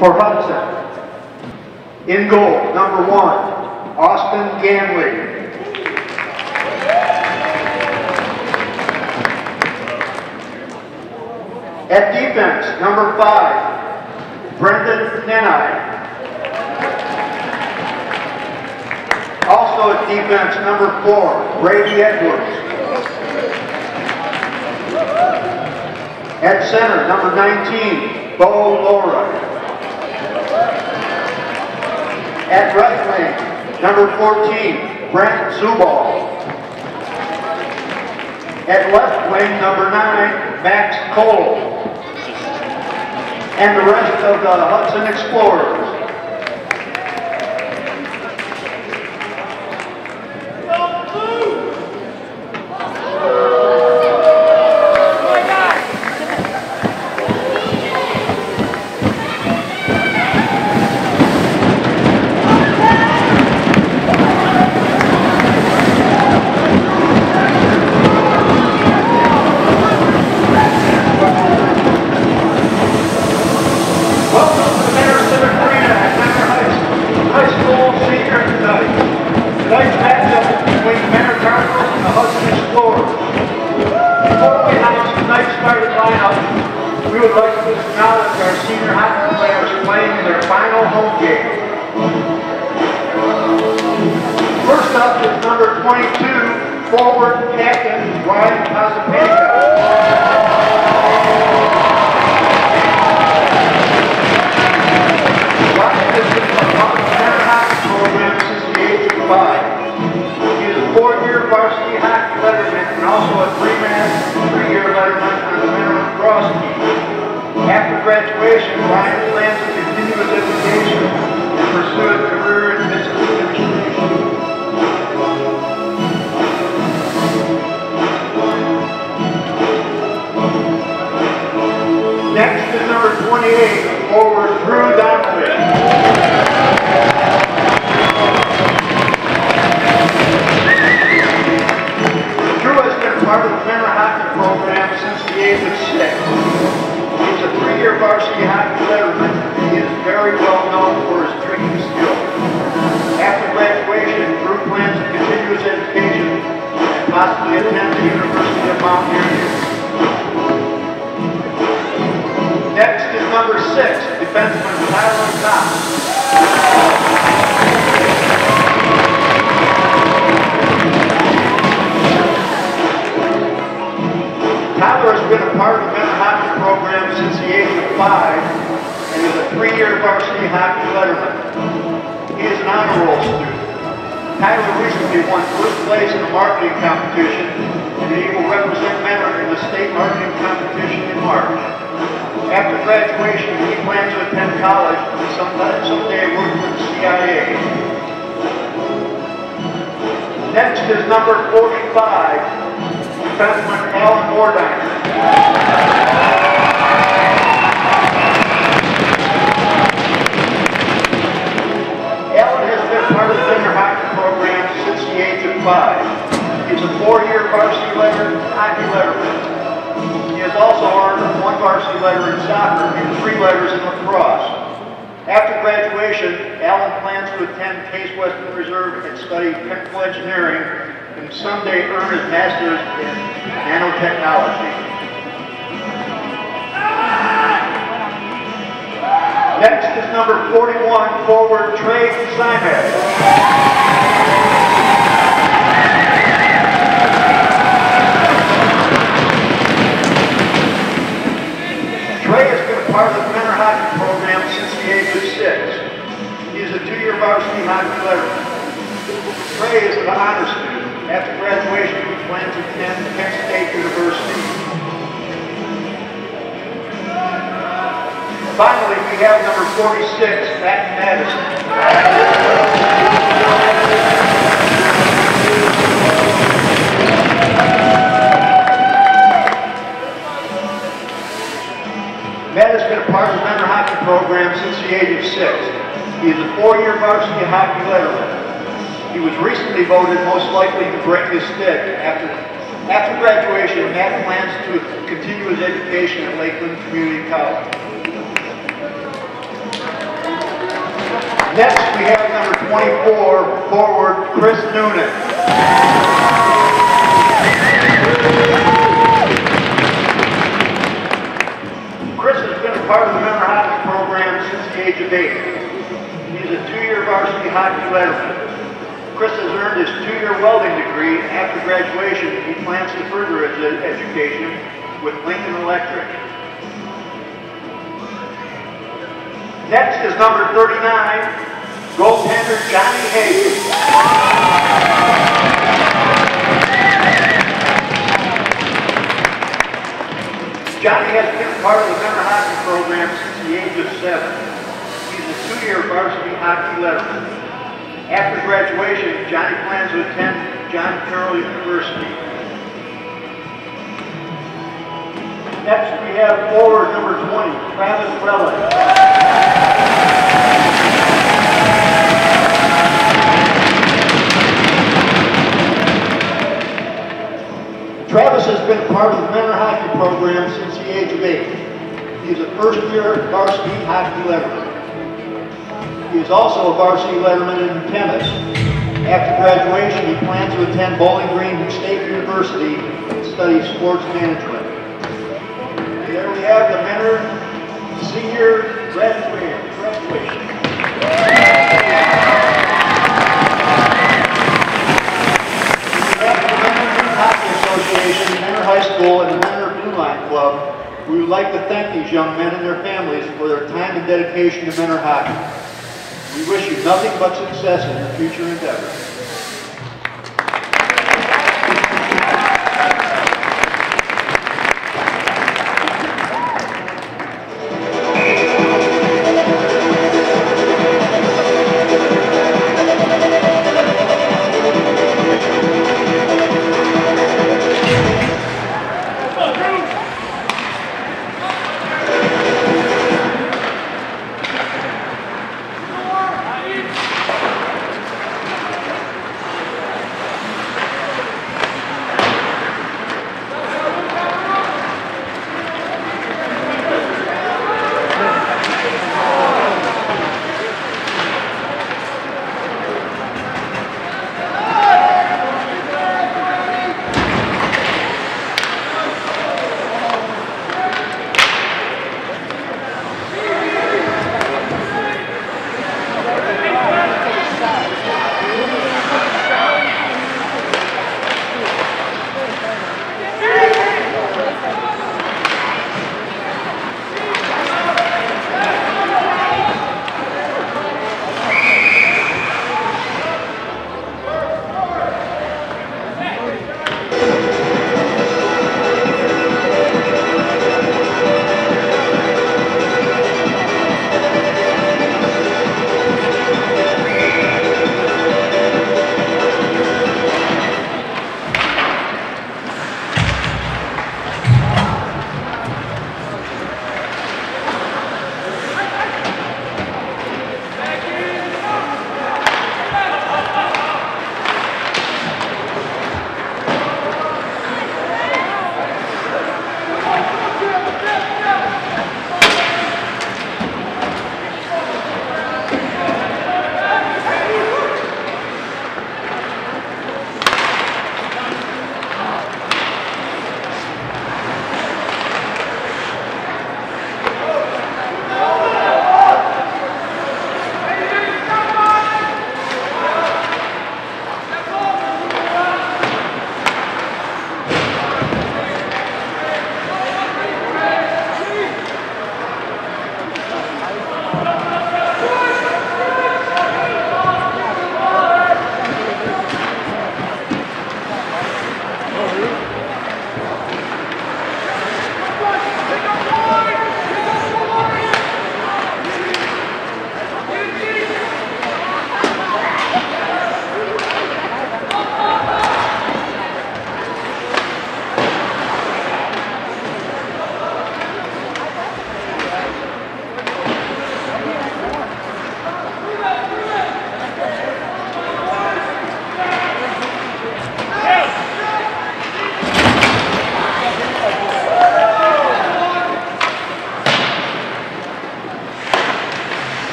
For Hudson, In goal, number one, Austin Ganley. At defense, number five, Brendan Nenai. Also at defense, number four, Brady Edwards. At center, number 19, Bo Laura. At right wing, number 14, Brent Zubal. At left wing, number 9, Max Cole. And the rest of the Hudson Explorers. Finally, we have number 46, Matt Madison. Matt has been a part of the men's hockey program since the age of six. He is a four-year varsity hockey letterman. He was recently voted most likely to break his stick after after graduation, Matt plans to continue his education at Lakeland Community College. Next, we have number 24, forward Chris Noonan. Chris has been a part of the Mentor Hockey program since the age of eight. He's a two-year varsity hockey letterman. Chris has earned his two-year welding degree. After graduation, he plans to further his ed- education with Lincoln Electric. Next is number 39, goaltender Johnny Hayes. Johnny has been part of the Mentor Hockey program since the age of seven. He's a two-year varsity hockey letterman. After graduation, Johnny plans to attend John Carroll University. Next, we have forward number 20, Travis Relic. Travis has been part of the Mentor Hockey program since the age of eight. He is a first-year varsity hockey letterman. He is also a varsity letterman in tennis. After graduation, he plans to attend Bowling Green State University and study sports management. There we have the Mentor Senior graduate- graduation. Association, Mentor High School, and the Mentor Blue Line Club, we would like to thank these young men and their families for their time and dedication to Mentor Hockey. We wish you nothing but success in your future endeavors.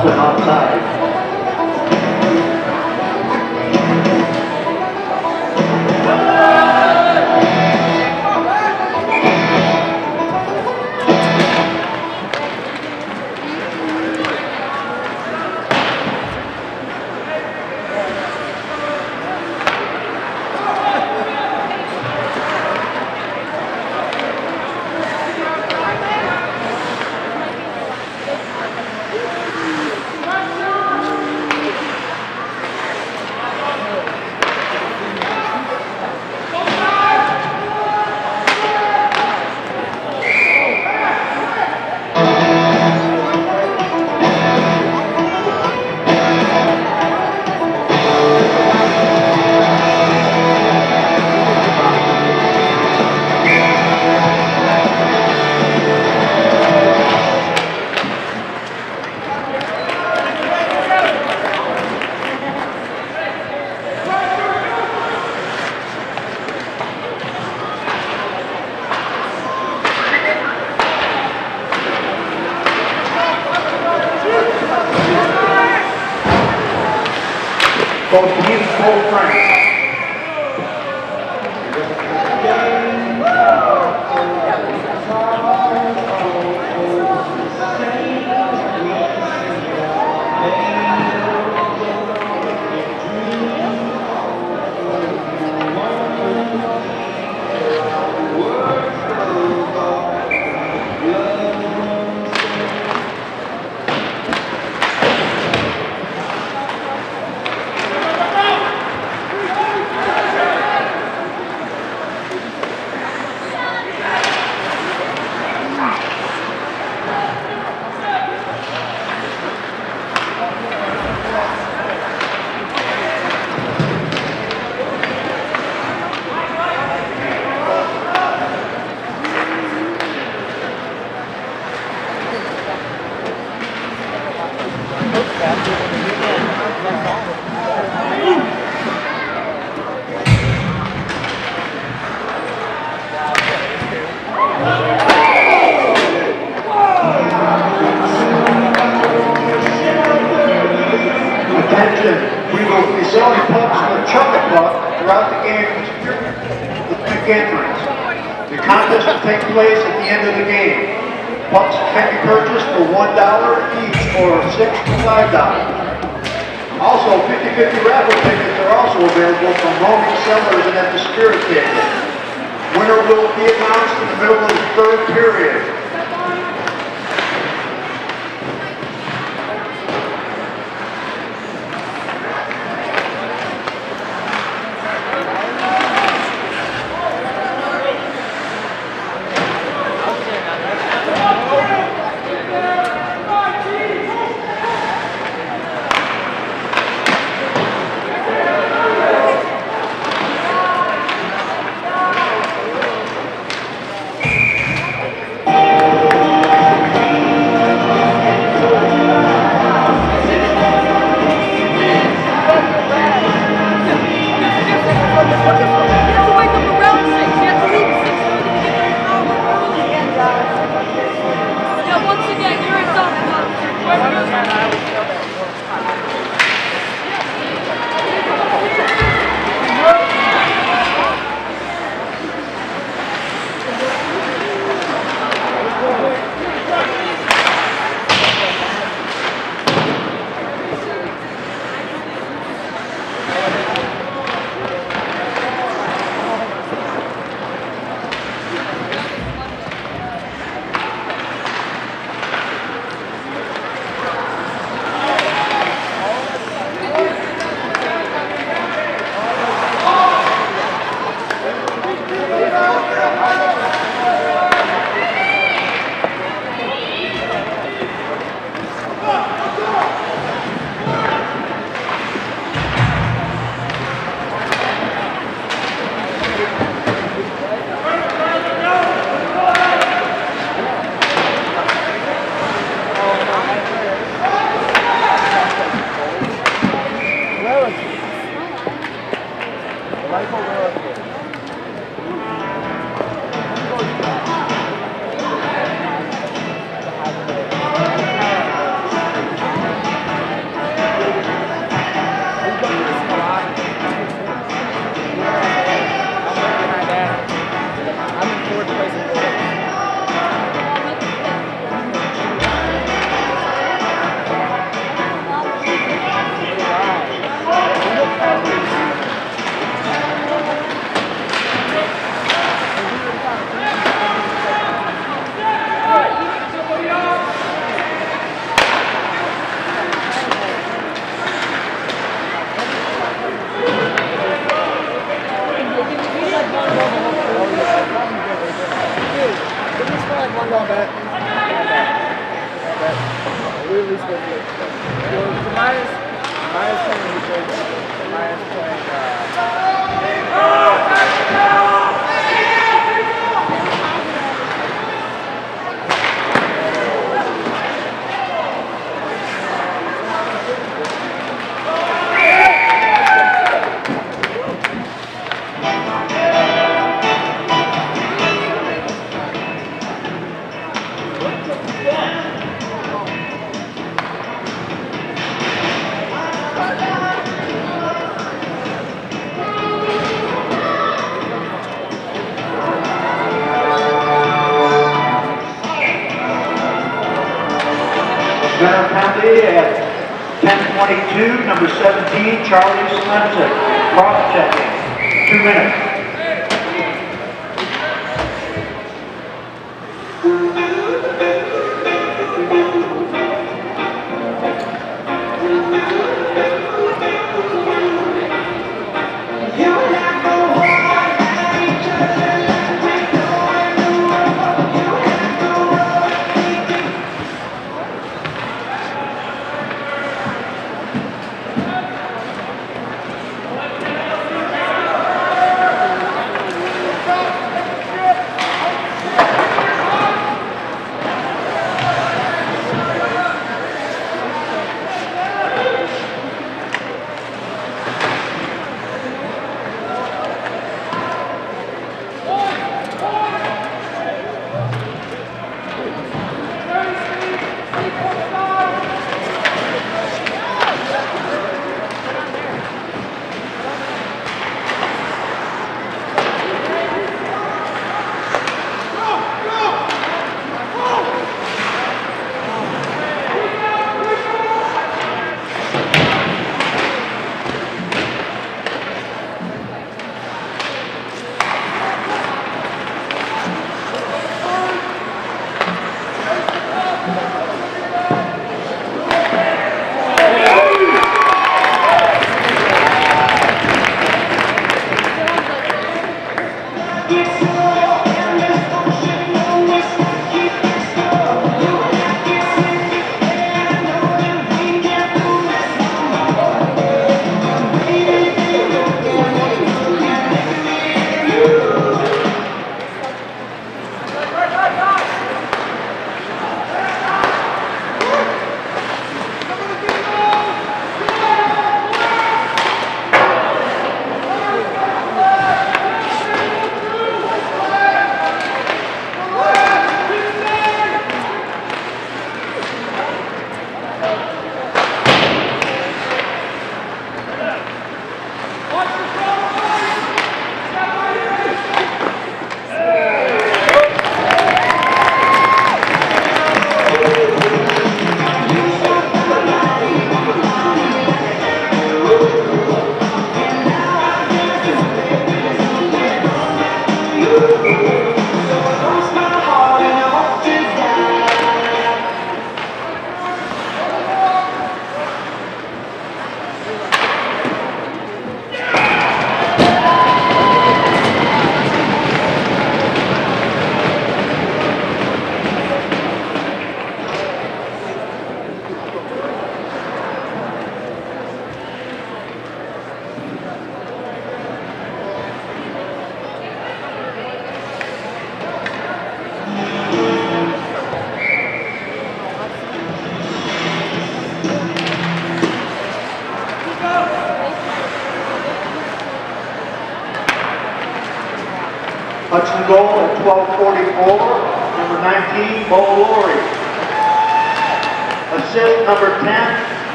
しまった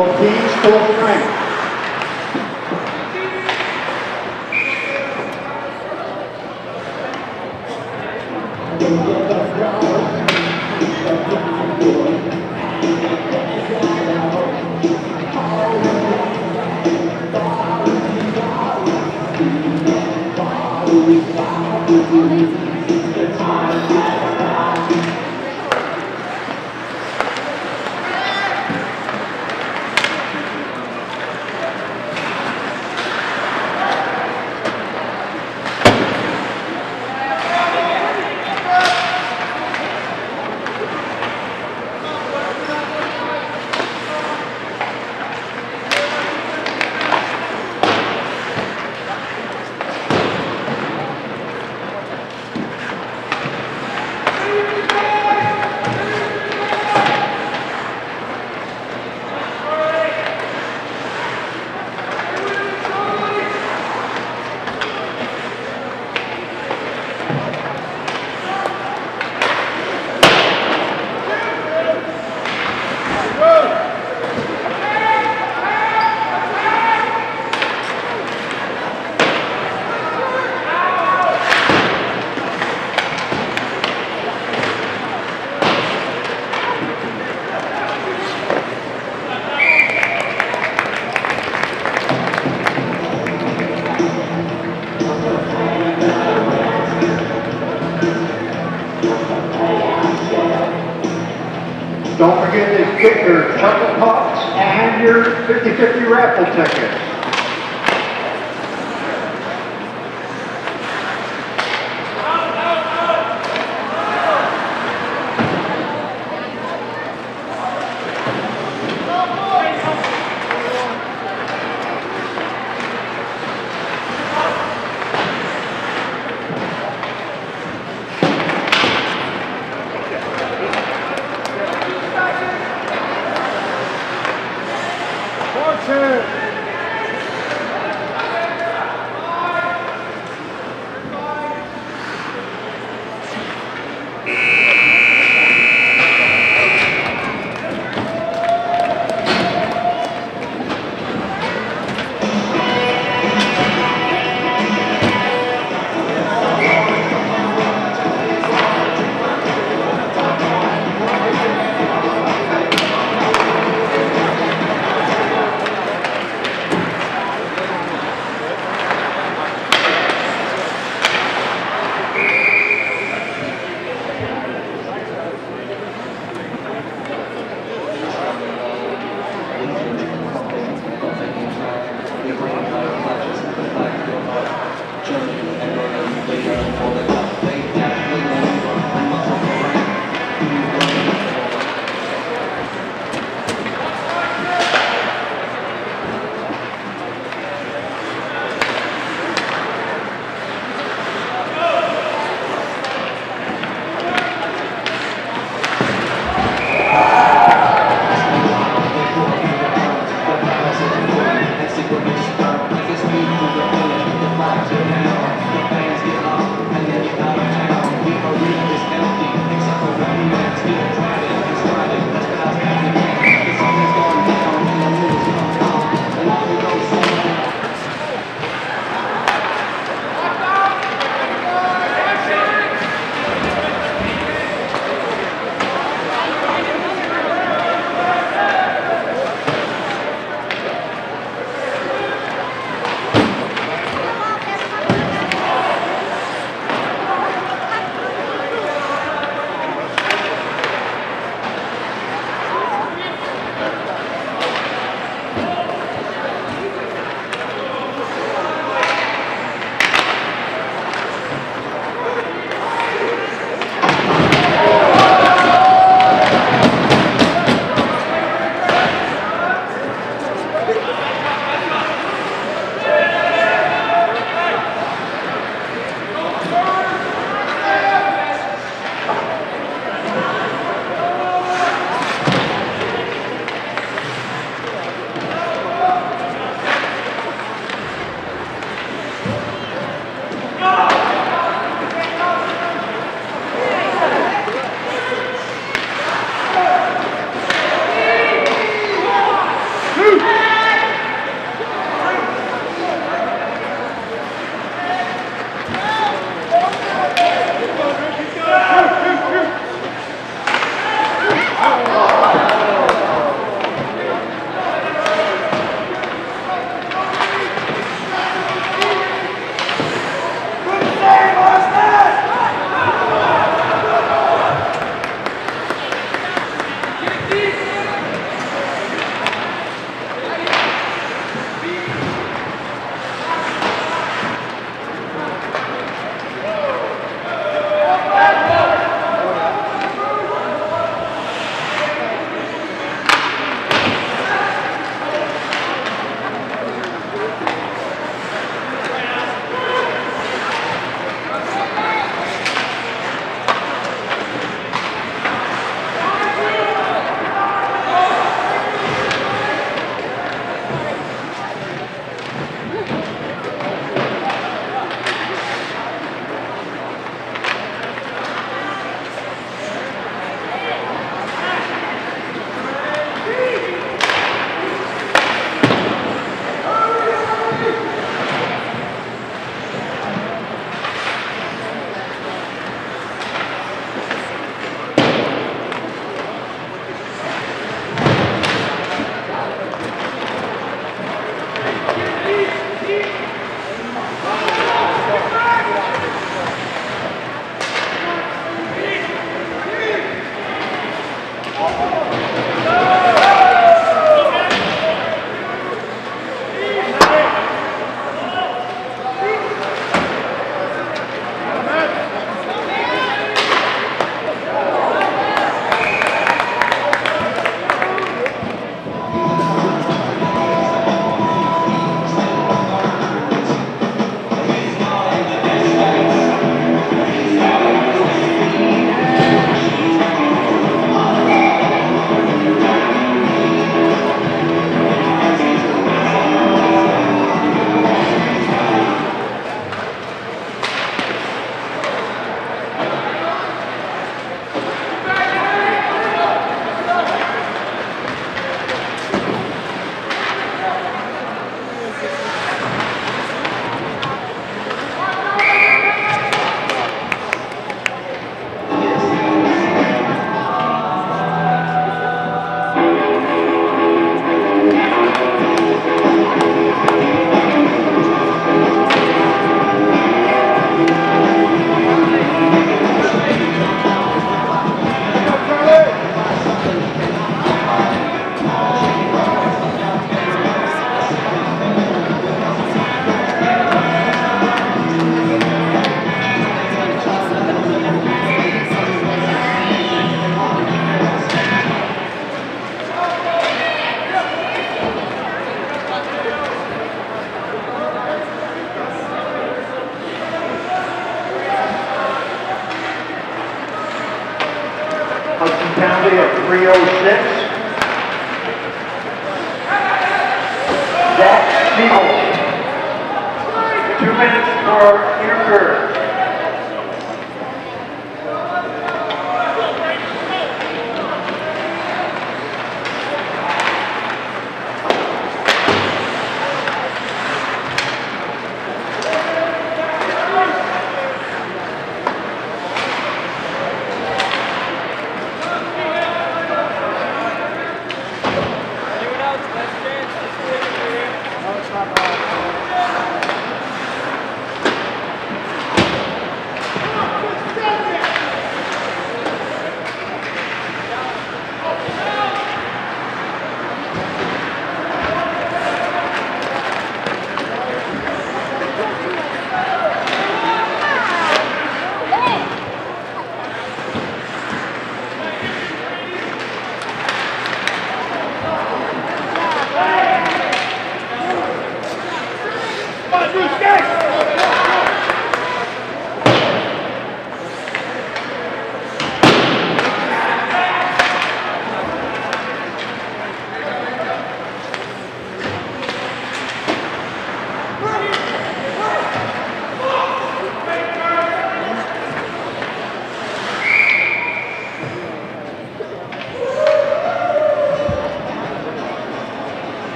obrigado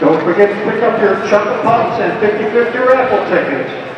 Don't forget to pick up your chocolate Pops and 50-50 raffle tickets.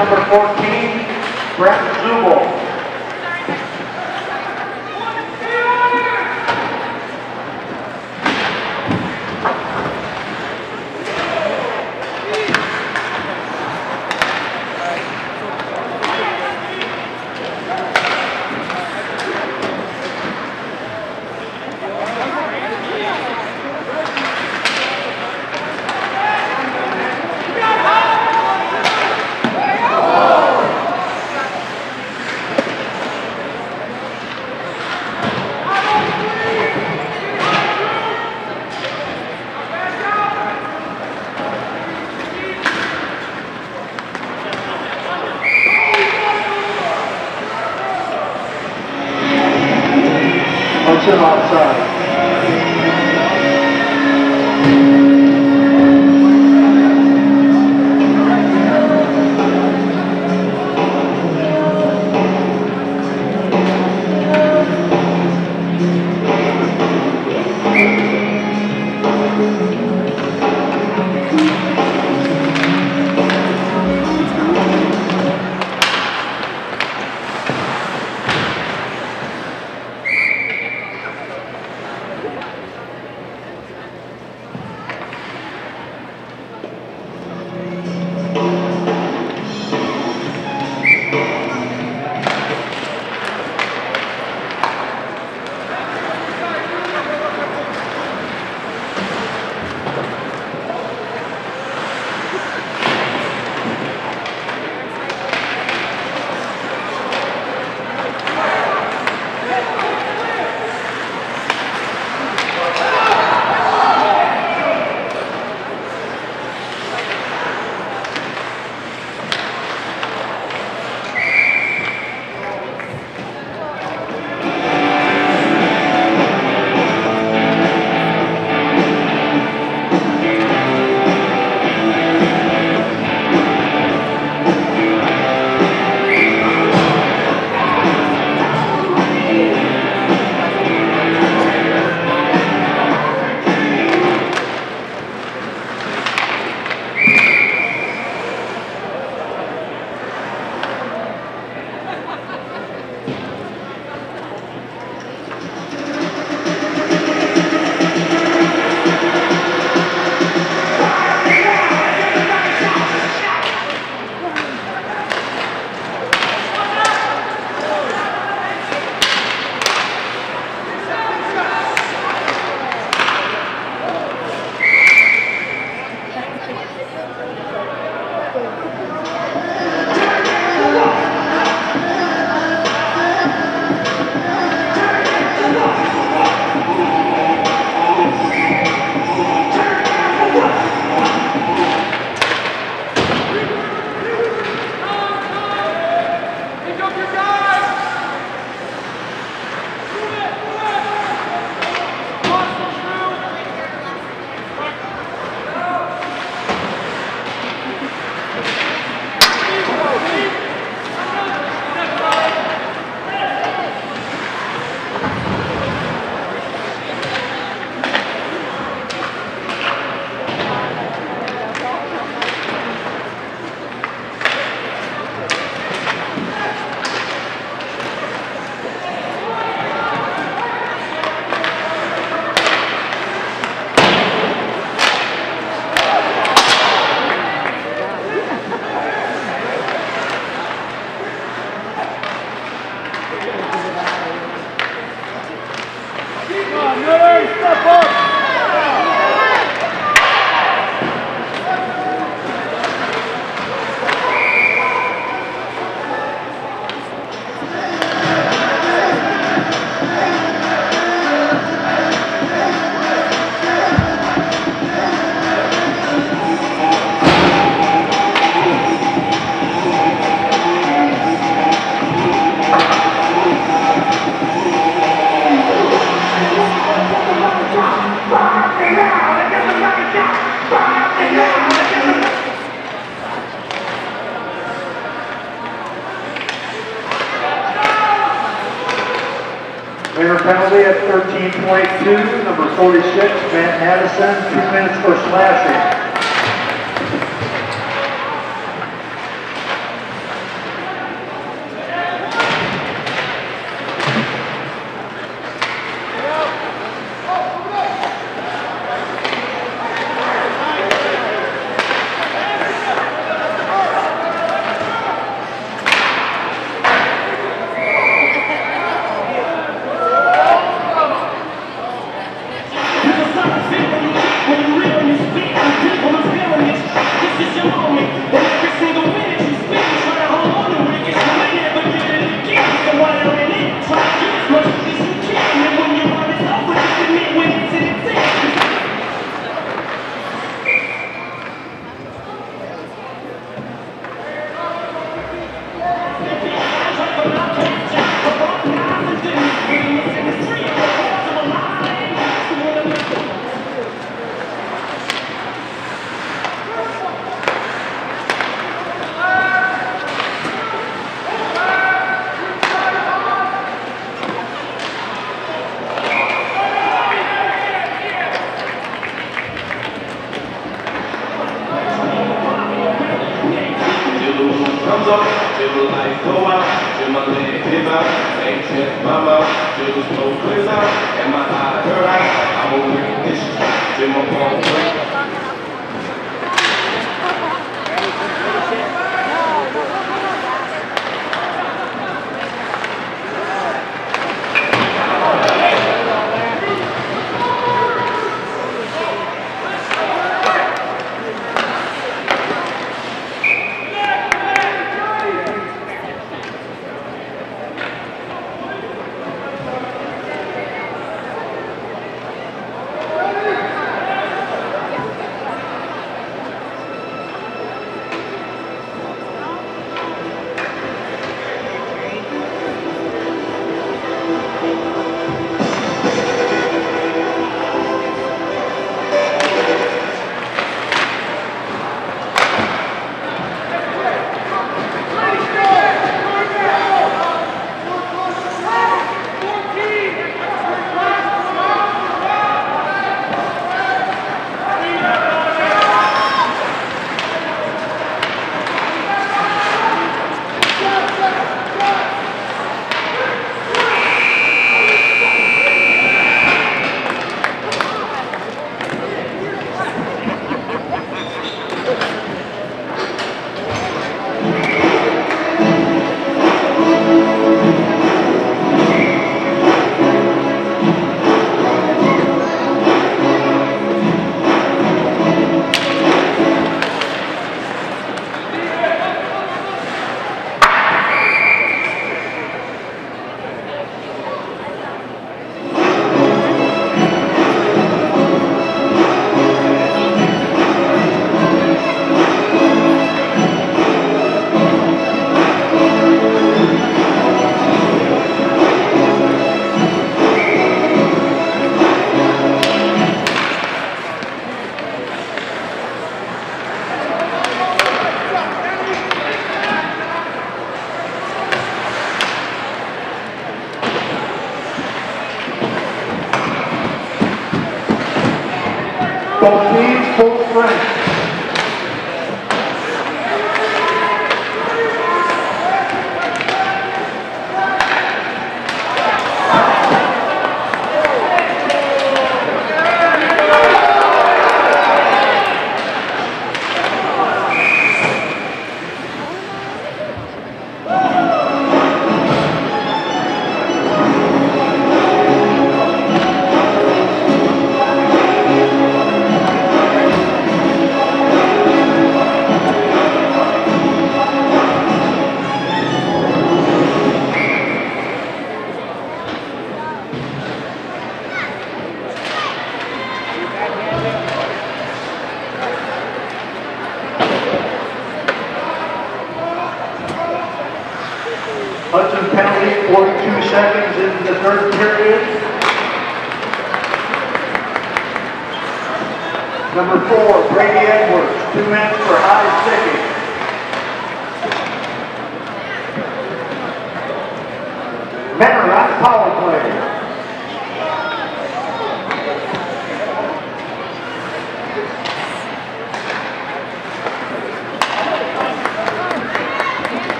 Number 14, Brent Zubel.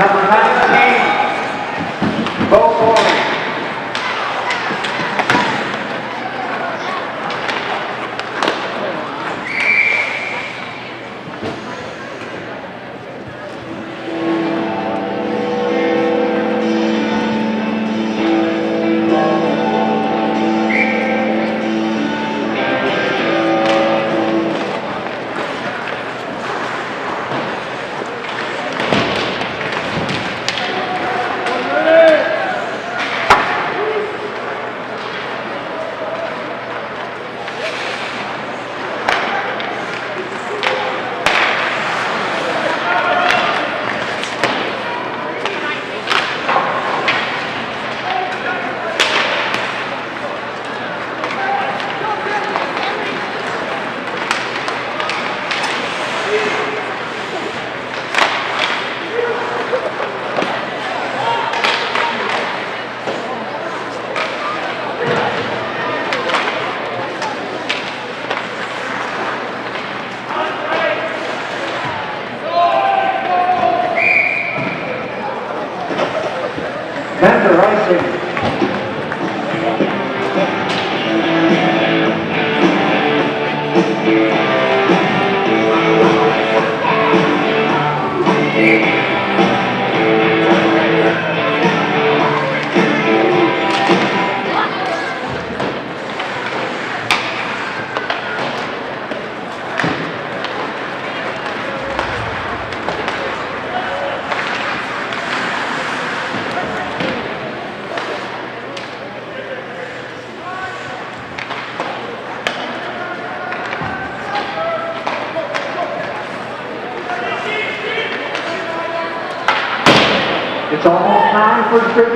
And almost